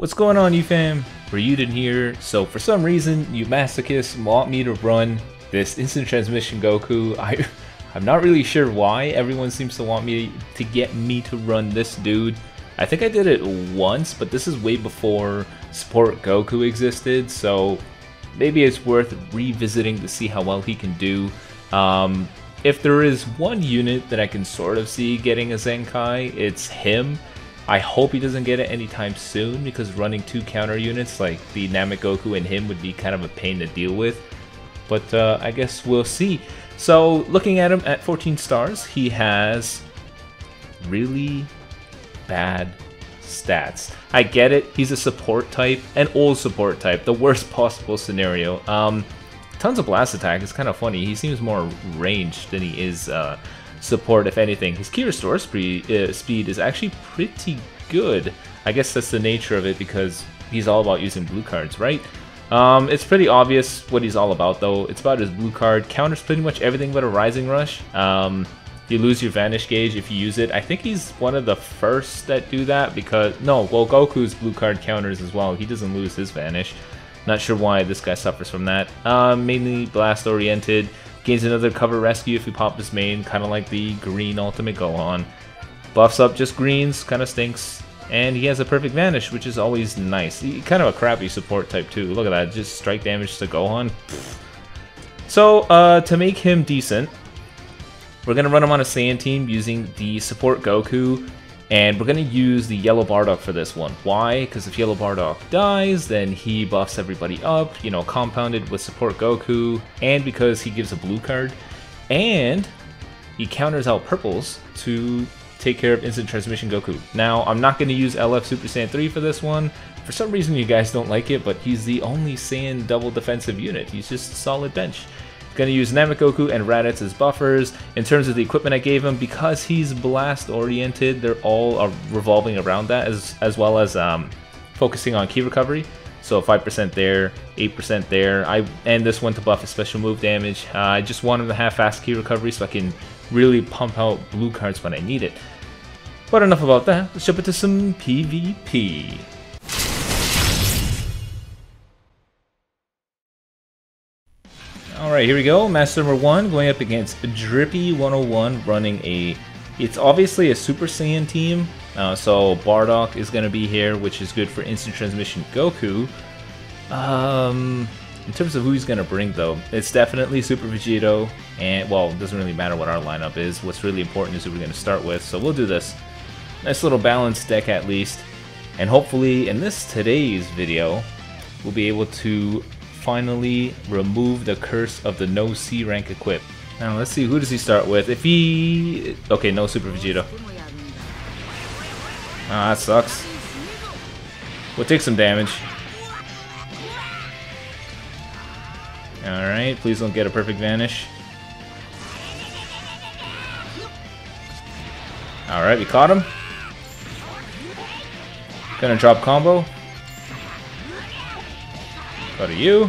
What's going on, you fam? Raiyuden here. So for some reason, you masochists want me to run this instant transmission Goku. I, I'm not really sure why. Everyone seems to want me to get me to run this dude. I think I did it once, but this is way before Support Goku existed, so maybe it's worth revisiting to see how well he can do. Um, if there is one unit that I can sort of see getting a Zenkai, it's him. I hope he doesn't get it anytime soon because running two counter units like the Namek and him would be kind of a pain to deal with. But uh, I guess we'll see. So looking at him at 14 stars, he has really bad stats. I get it, he's a support type, an old support type, the worst possible scenario. Um, tons of blast attack, it's kind of funny. He seems more ranged than he is uh, support, if anything. His ki restore speed, uh, speed is actually pretty good. I guess that's the nature of it because he's all about using blue cards, right? Um, it's pretty obvious what he's all about, though. It's about his blue card. Counters pretty much everything but a Rising Rush. Um, you lose your Vanish Gauge if you use it. I think he's one of the first that do that because... No, well, Goku's blue card counters as well. He doesn't lose his Vanish. Not sure why this guy suffers from that. Um, mainly Blast-oriented. Gains another cover rescue if you pop his main, kind of like the green Ultimate Gohan. Buffs up just greens, kind of stinks. And he has a perfect vanish, which is always nice. He, kind of a crappy support type too. Look at that, just strike damage to Gohan. So, uh, to make him decent, we're going to run him on a Saiyan team using the support Goku and we're going to use the Yellow Bardock for this one. Why? Because if Yellow Bardock dies, then he buffs everybody up, you know, compounded with Support Goku, and because he gives a blue card, and he counters out purples to take care of Instant Transmission Goku. Now, I'm not going to use LF Super Saiyan 3 for this one. For some reason, you guys don't like it, but he's the only Saiyan double defensive unit. He's just solid bench. Gonna use Namekoku and Raditz as buffers. In terms of the equipment I gave him, because he's blast oriented, they're all uh, revolving around that as, as well as um, focusing on ki recovery. So 5% there, 8% there. I And this one to buff his special move damage. Uh, I just want him to have fast ki recovery so I can really pump out blue cards when I need it. But enough about that, let's jump into some PvP. Alright, here we go. Master number one going up against Drippy 101 running a... It's obviously a Super Saiyan team, uh, so Bardock is going to be here, which is good for instant transmission Goku. Um, in terms of who he's going to bring, though, it's definitely Super Vegito, and, well, it doesn't really matter what our lineup is. What's really important is who we're going to start with, so we'll do this. Nice little balanced deck, at least. And hopefully, in this today's video, we'll be able to finally remove the curse of the no C rank equip. Now let's see, who does he start with? If he... Okay, no Super Vegeta. Ah, that sucks. We'll take some damage. Alright, please don't get a perfect vanish. Alright, we caught him. Gonna drop combo. Go to you.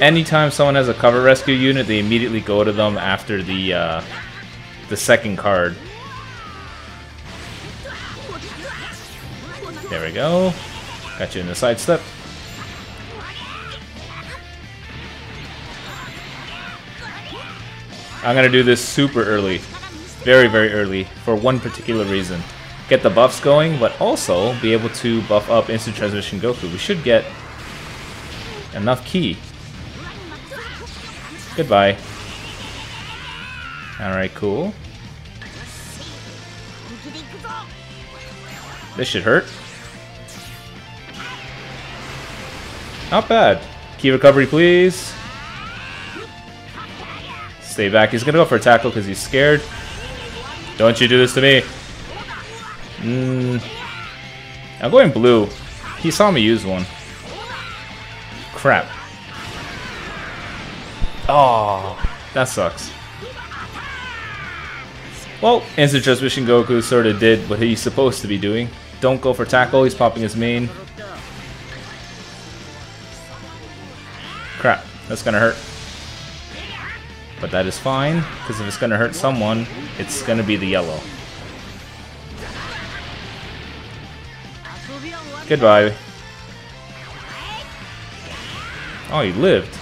Anytime someone has a cover rescue unit, they immediately go to them after the uh, the second card. There we go. Got you in the side step. I'm gonna do this super early. Very, very early. For one particular reason get the buffs going, but also be able to buff up Instant Transmission Goku. We should get enough ki. Goodbye. Alright, cool. This should hurt. Not bad. Ki recovery, please. Stay back. He's gonna go for a tackle because he's scared. Don't you do this to me. Mm, I'm going blue. He saw me use one. Crap. Oh, that sucks. Well, Instant Transmission Goku sort of did what he's supposed to be doing. Don't go for tackle, he's popping his main. Crap, that's gonna hurt. But that is fine, because if it's gonna hurt someone, it's gonna be the yellow. Goodbye. Oh, he lived.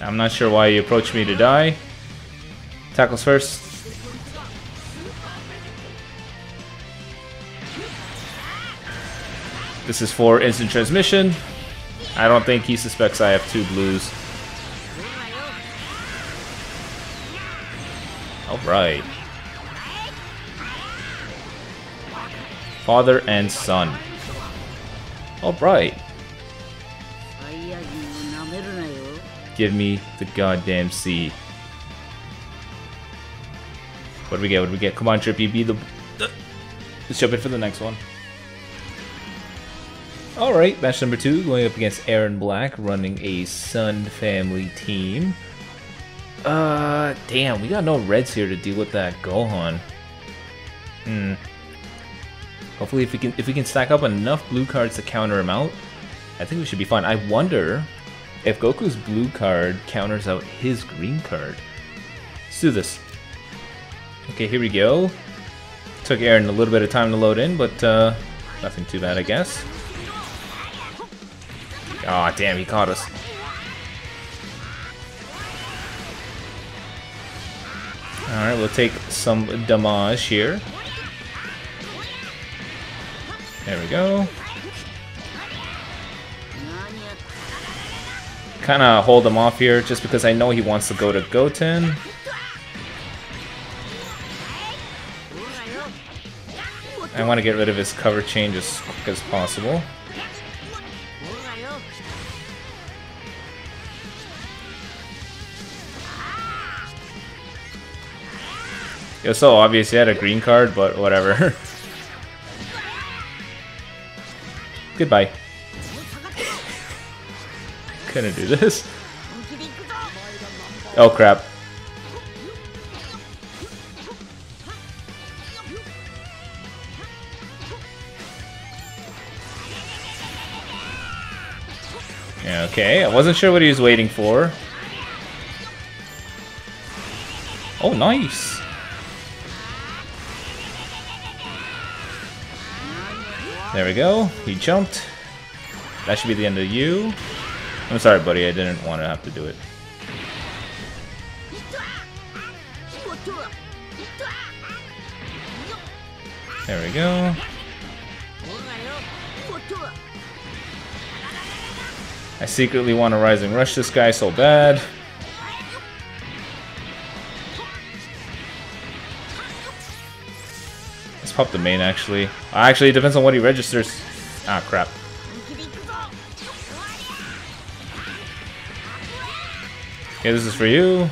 I'm not sure why he approached me to die. Tackles first. This is for instant transmission. I don't think he suspects I have two blues. Alright. Father and son. Alright. Give me the goddamn seed. What do we get? What do we get? Come on, Trippy, be the... Let's jump in for the next one. Alright, match number two, going up against Aaron Black, running a Son family team. Uh, damn, we got no reds here to deal with that Gohan. Hmm. Hopefully, if we can if we can stack up enough blue cards to counter him out, I think we should be fine. I wonder if Goku's blue card counters out his green card. Let's do this. Okay, here we go. Took Aaron a little bit of time to load in, but uh, nothing too bad, I guess. Aw, oh, damn, he caught us. Alright, we'll take some damage here. There we go. Kind of hold him off here just because I know he wants to go to Goten. I want to get rid of his cover change as quick as possible. It was so obvious he had a green card, but whatever. Goodbye. Couldn't do this. Oh crap. Okay, I wasn't sure what he was waiting for. Oh, nice. There we go. He jumped. That should be the end of you. I'm sorry, buddy. I didn't want to have to do it. There we go. I secretly want to Rising Rush this guy so bad. Pop the main, actually. Actually, it depends on what he registers. Ah, crap. Okay, this is for you.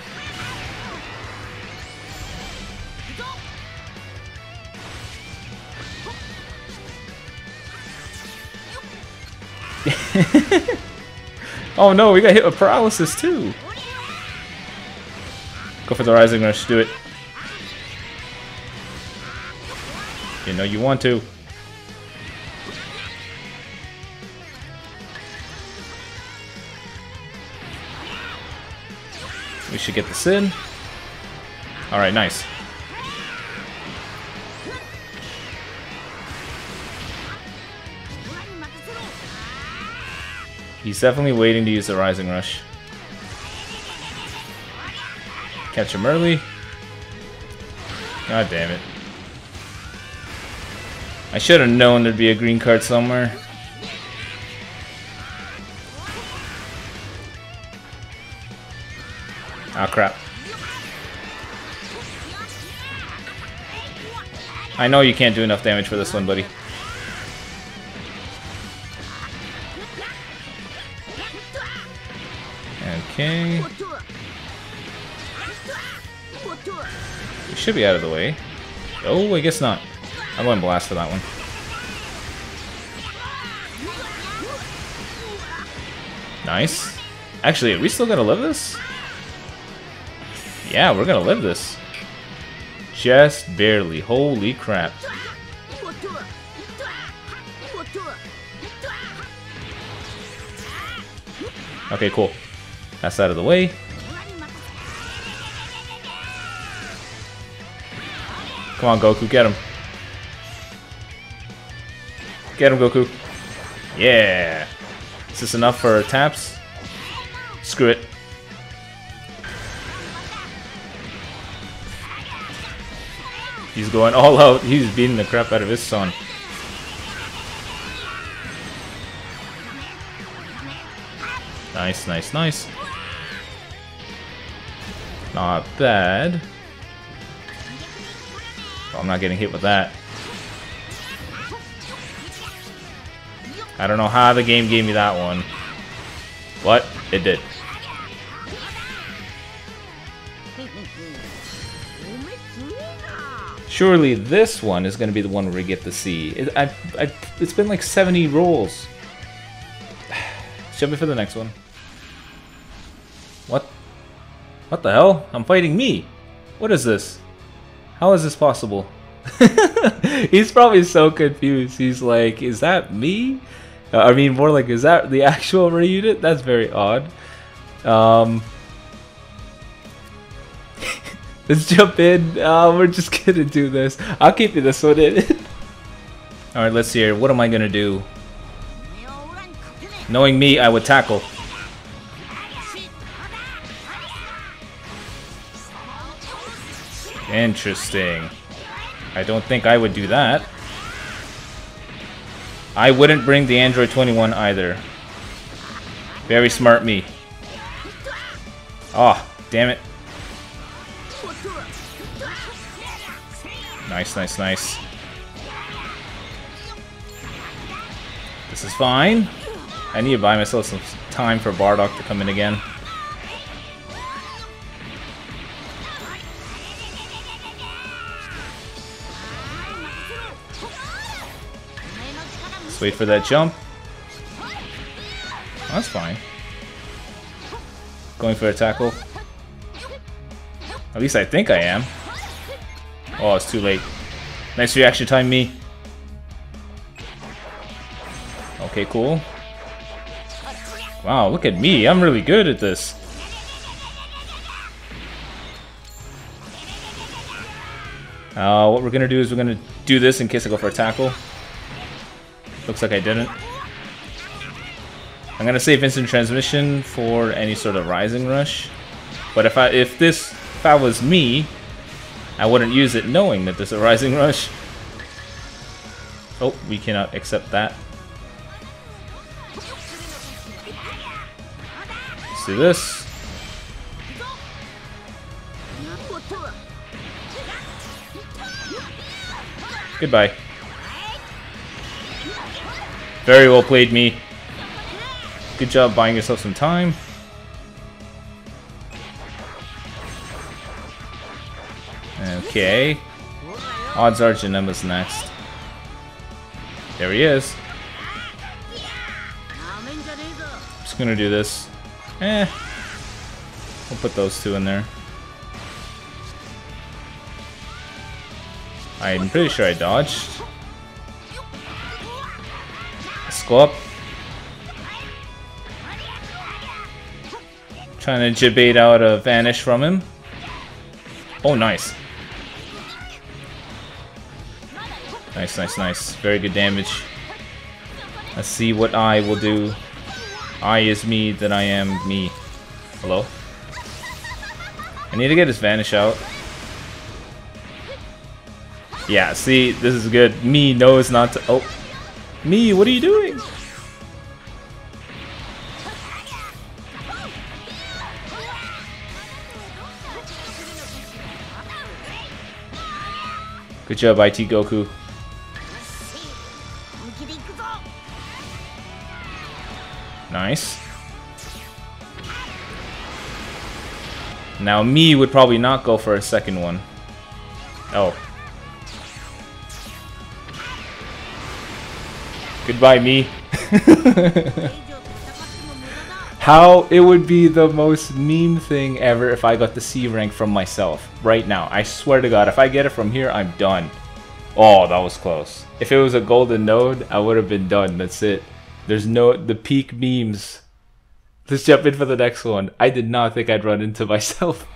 oh no, we got hit with paralysis too. Go for the Rising Rush, do it. You know you want to. We should get this in. Alright, nice. He's definitely waiting to use the Rising Rush. Catch him early. God damn it. I should have known there'd be a green card somewhere. Oh crap. I know you can't do enough damage for this one, buddy. Okay. You should be out of the way. Oh, I guess not. I'm going blast for that one. Nice. Actually, are we still gonna live this? Yeah, we're gonna live this. Just barely. Holy crap. Okay, cool. That's out of the way. Come on, Goku, get him. Get him, Goku. Yeah. Is this enough for taps? Screw it. He's going all out. He's beating the crap out of his son. Nice, nice, nice. Not bad. I'm not getting hit with that. I don't know how the game gave me that one. What? It did. Surely this one is going to be the one where we get to see. It, I, I, it's been like 70 rolls. Show me for the next one. What? What the hell? I'm fighting me. What is this? How is this possible? He's probably so confused. He's like, is that me? I mean, more like, is that the actual reunit? That's very odd. Um, let's jump in. Uh, we're just gonna do this. I'll keep you this one in. Alright, let's see here. What am I gonna do? Knowing me, I would tackle. Interesting. I don't think I would do that. I wouldn't bring the Android 21 either. Very smart me. Oh, damn it. Nice, nice, nice. This is fine. I need to buy myself some time for Bardock to come in again. Wait for that jump. That's fine. Going for a tackle. At least I think I am. Oh, it's too late. Nice reaction time, me. Okay, cool. Wow, look at me. I'm really good at this. Uh, what we're gonna do is we're gonna do this in case I go for a tackle. Looks like I didn't. I'm gonna save instant transmission for any sort of rising rush. But if I if this if I was me, I wouldn't use it knowing that there's a rising rush. Oh, we cannot accept that. Let's do this. Goodbye. Very well played, me. Good job buying yourself some time. Okay. Odds are Janemba's next. There he is. Just gonna do this. Eh. We'll put those two in there. I'm pretty sure I dodged. Up. Trying to jibate out a vanish from him. Oh, nice. Nice, nice, nice. Very good damage. Let's see what I will do. I is me, then I am me. Hello? I need to get his vanish out. Yeah, see, this is good. Me knows not to- oh. Me, what are you doing? Good job, IT Goku. Nice. Now, me would probably not go for a second one. Oh, Goodbye, me. How it would be the most meme thing ever if I got the C rank from myself right now. I swear to God, if I get it from here, I'm done. Oh, that was close. If it was a golden node, I would have been done. That's it. There's no the peak memes. Let's jump in for the next one. I did not think I'd run into myself.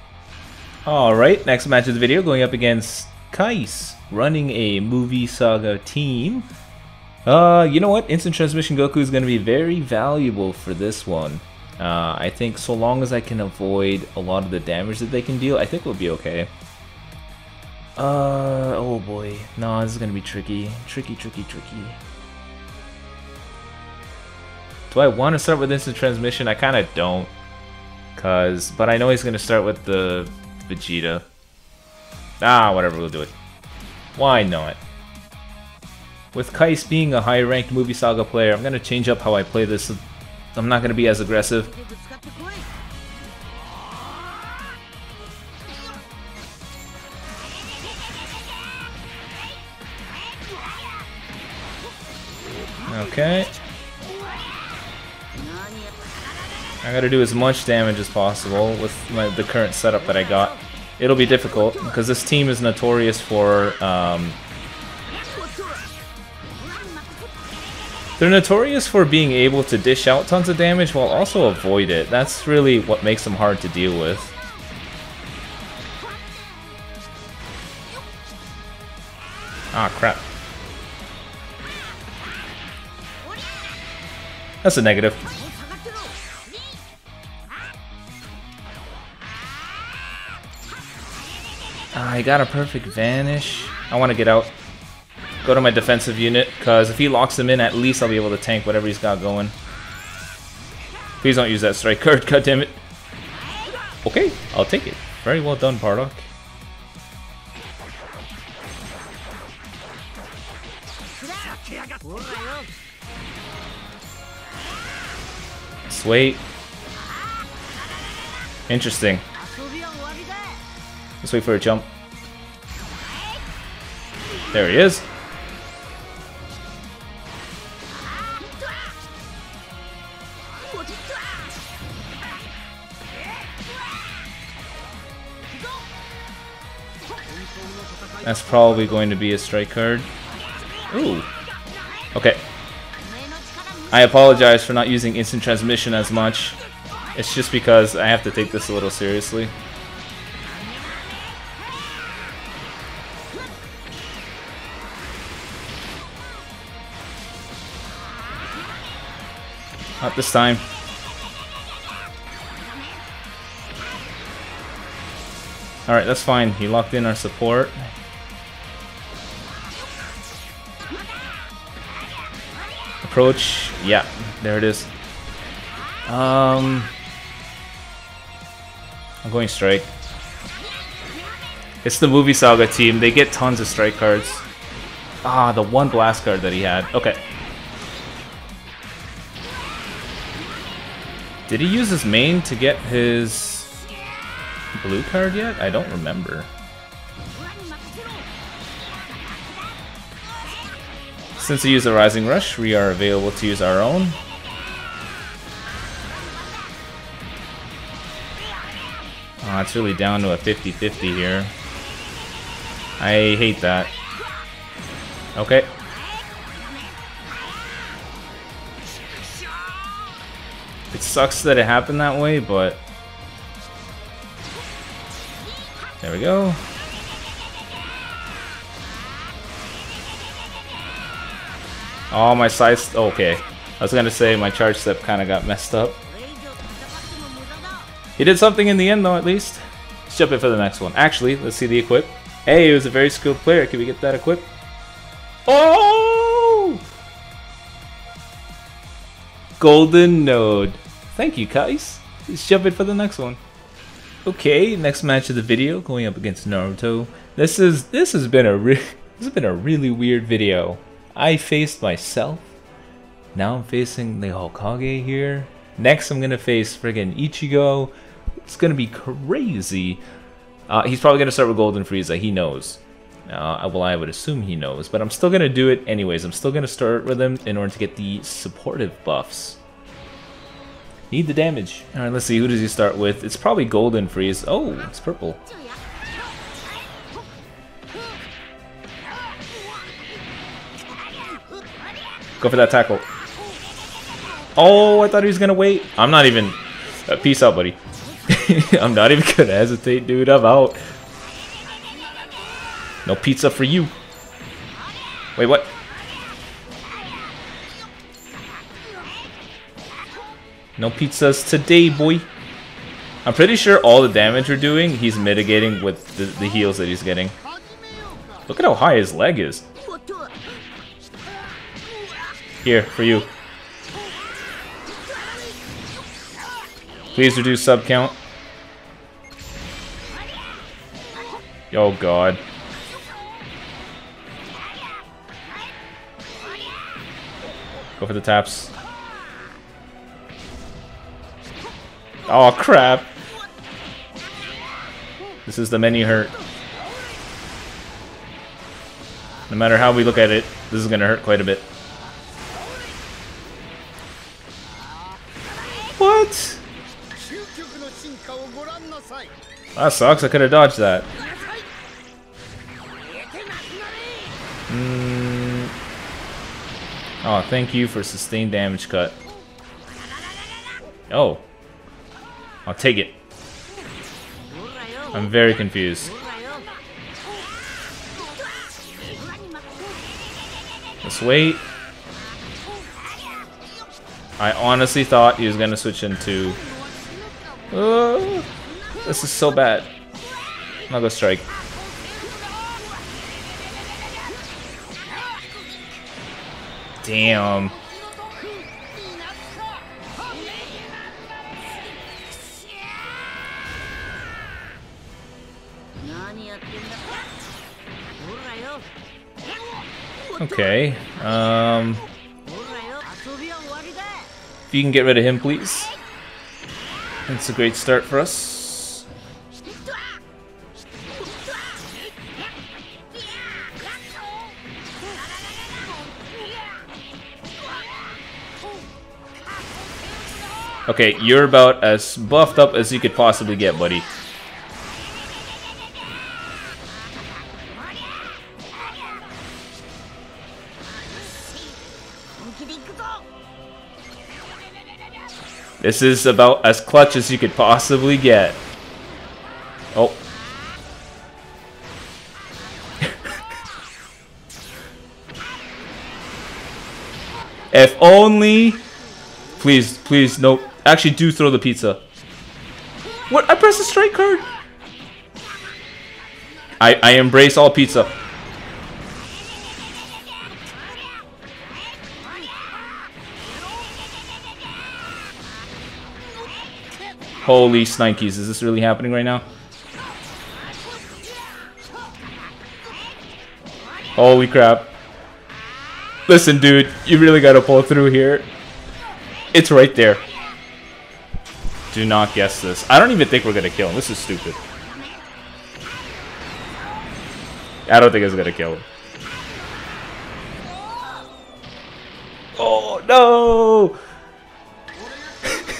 Alright, next match of the video going up against Kais, running a movie saga team. Uh, you know what? Instant Transmission Goku is going to be very valuable for this one. Uh, I think so long as I can avoid a lot of the damage that they can deal, I think we'll be okay. Uh, oh boy. No, this is going to be tricky. Tricky, tricky, tricky. Do I want to start with instant transmission? I kind of don't. Cause, but I know he's going to start with the Vegeta. Ah, whatever, we'll do it. Why not? With Kais being a high-ranked Movie Saga player, I'm to change up how I play this. I'm not to be as aggressive. Okay. I gotta do as much damage as possible with my, the current setup that I got. It'll be difficult, because this team is notorious for... Um, they're notorious for being able to dish out tons of damage while also avoid it. That's really what makes them hard to deal with. Ah, crap. That's a negative. I got a perfect vanish. I want to get out. Go to my defensive unit, because if he locks him in, at least I'll be able to tank whatever he's got going. Please don't use that strike card, God damn it. Okay, I'll take it. Very well done, Bardock. Sweet. Interesting. Let's wait for a jump. There he is. That's probably going to be a strike card. Ooh. Okay. I apologize for not using instant transmission as much. It's just because I have to take this a little seriously. Not this time. Alright, that's fine. He locked in our support. Approach. Yeah, there it is. Um, I'm going strike. It's the movie saga team. They get tons of strike cards. Ah, the one blast card that he had. Okay. Did he use his main to get his blue card yet? I don't remember. Since we use a Rising Rush, we are available to use our own. Oh, it's really down to a 50-50 here. I hate that. Okay. It sucks that it happened that way, but... There we go. Oh, my size... Okay. I was gonna say my charge step kind of got messed up. He did something in the end, though, at least. Let's jump in for the next one. Actually, let's see the equip. Hey, he was a very skilled player. Can we get that equip? Oh! Golden Node. Thank you, Kais. Let's jump in for the next one. Okay, next match of the video, going up against Naruto. This is this has been a this has been a really weird video. I faced myself. Now I'm facing the Hokage here. Next I'm gonna face friggin' Ichigo. It's gonna be crazy. Uh, he's probably gonna start with Golden Frieza, he knows. Uh, well, I would assume he knows, but I'm still gonna do it anyways. I'm still gonna start with him in order to get the supportive buffs. Need the damage. Alright, let's see, who does he start with? It's probably Golden Frieza. Oh, it's purple. Go for that tackle. Oh, I thought he was going to wait. I'm not even... Uh, peace out, buddy. I'm not even going to hesitate, dude. I'm out. No pizza for you. Wait, what? No pizzas today, boy. I'm pretty sure all the damage we're doing, he's mitigating with the, the heals that he's getting. Look at how high his leg is. Here, for you. Please reduce sub count. Oh god. Go for the taps. Oh crap. This is the many hurt. No matter how we look at it, this is gonna hurt quite a bit. That sucks, I could have dodged that. Mm. Oh, thank you for sustained damage cut. Oh. I'll take it. I'm very confused. Let's wait. I honestly thought he was gonna switch into... Uh, this is so bad. Gonna strike. Damn. Okay. Um. If you can get rid of him, please. That's a great start for us. Okay, you're about as buffed up as you could possibly get, buddy. This is about as clutch as you could possibly get. Oh. if only... Please, please, no. Actually, do throw the pizza. What? I pressed the strike card. I, I embrace all pizza. Holy snikes, is this really happening right now? Holy crap. Listen, dude, you really gotta pull through here. It's right there. Do not guess this. I don't even think we're gonna kill him. This is stupid. I don't think it's gonna kill him. Oh, no!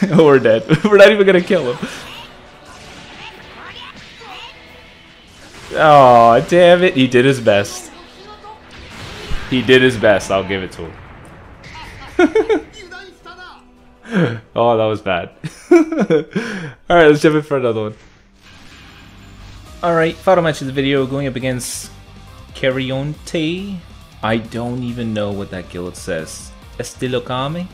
Oh we're dead. We're not even gonna kill him. Oh, damn it. He did his best. He did his best. I'll give it to him. oh, that was bad. Alright, let's jump in for another one. Alright, final match of the video going up against Carionte. I don't even know what that guild says. Estilo Kame?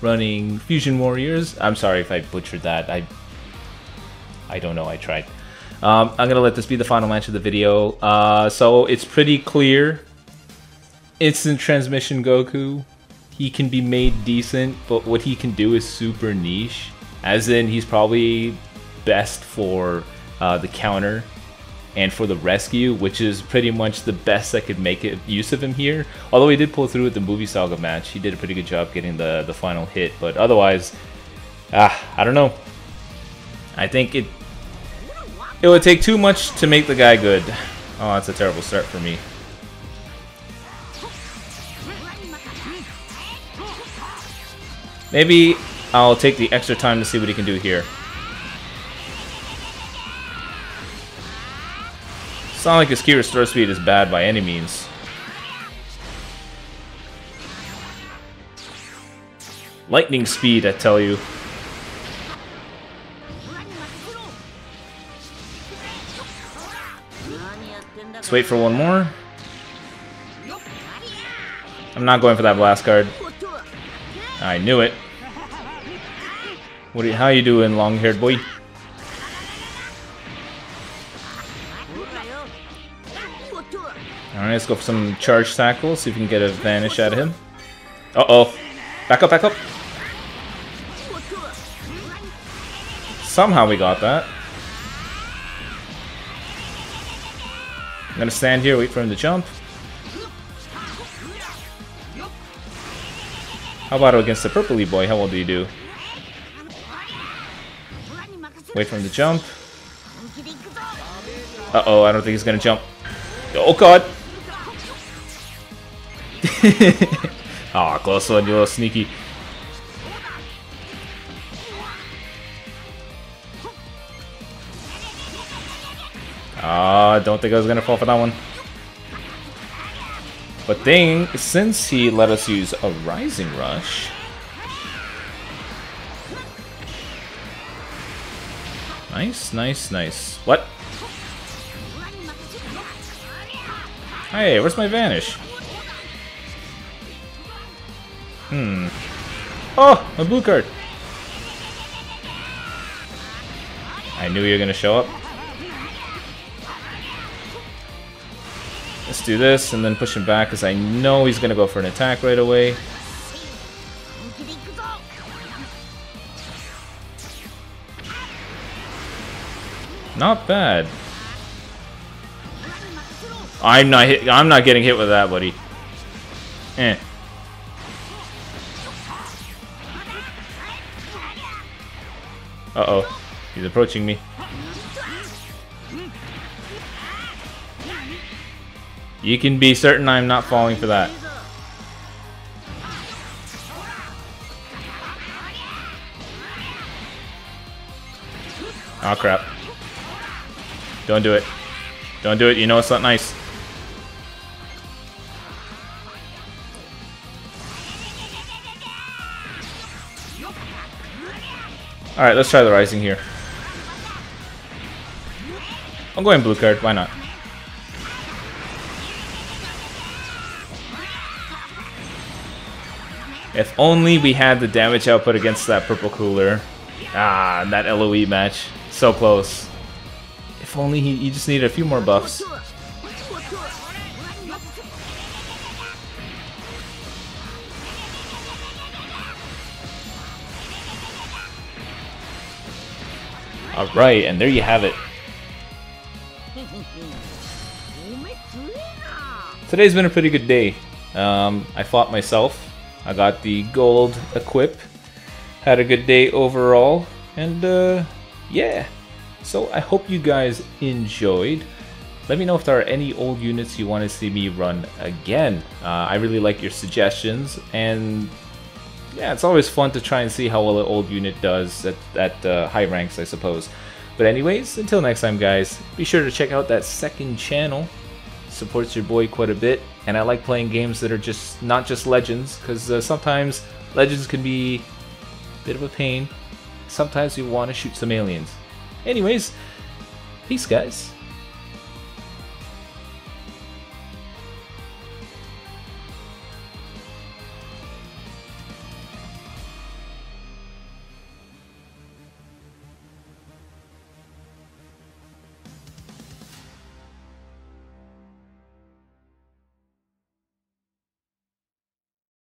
Running Fusion Warriors. I'm sorry if I butchered that. I I don't know. I tried. Um, I'm gonna let this be the final match of the video. Uh, so it's pretty clear. Instant transmission Goku. He can be made decent, but what he can do is super niche. As in, he's probably best for uh, the counter and for the rescue, which is pretty much the best I could make it, use of him here. Although he did pull through with the movie saga match, he did a pretty good job getting the the final hit. But otherwise, ah, I don't know. I think it it would take too much to make the guy good. Oh, that's a terrible start for me. Maybe I'll take the extra time to see what he can do here. It's not like ki restore speed is bad by any means. Lightning speed, I tell you. Let's wait for one more. I'm not going for that blast card. I knew it. What you, how you doing, long-haired boy? Alright, let's go for some charge tackle, see if we can get a vanish out of him. Uh-oh. Back up, back up. Somehow we got that. I'm gonna stand here, wait for him to jump. How about against the purpley boy? How well do you do? Wait for him to jump. Uh-oh, I don't think he's gonna jump. Oh god! Aw, oh, close one, you little sneaky. Ah, uh, don't think I was gonna fall for that one. But thing, since he let us use a Rising Rush... Nice, nice, nice. What? Hey, where's my Vanish? Hmm. Oh, my blue card! I knew you were gonna show up. Let's do this and then push him back because I know he's going to go for an attack right away. Not bad. I'm not hit, I'm not getting hit with that, buddy. Eh. Uh-oh. He's approaching me. You can be certain I'm not falling for that. Oh crap. Don't do it. Don't do it, you know it's not nice. Alright, let's try the Rising here. I'm going blue card, why not? If only we had the damage output against that purple cooler. Ah, that LOE match. So close. If only he, he just needed a few more buffs. Alright, and there you have it. Today's been a pretty good day. Um, I fought myself I got the gold equip. Had a good day overall. And uh, yeah. So I hope you guys enjoyed. Let me know if there are any old units you want to see me run again. Uh, I really like your suggestions. And yeah, it's always fun to try and see how well an old unit does at, at uh, high ranks, I suppose. But anyways, until next time, guys, be sure to check out that second channel supports your boy quite a bit, and I like playing games that are just not just Legends, because uh, sometimes Legends can be a bit of a pain. Sometimes you want to shoot some aliens. Anyways, peace guys.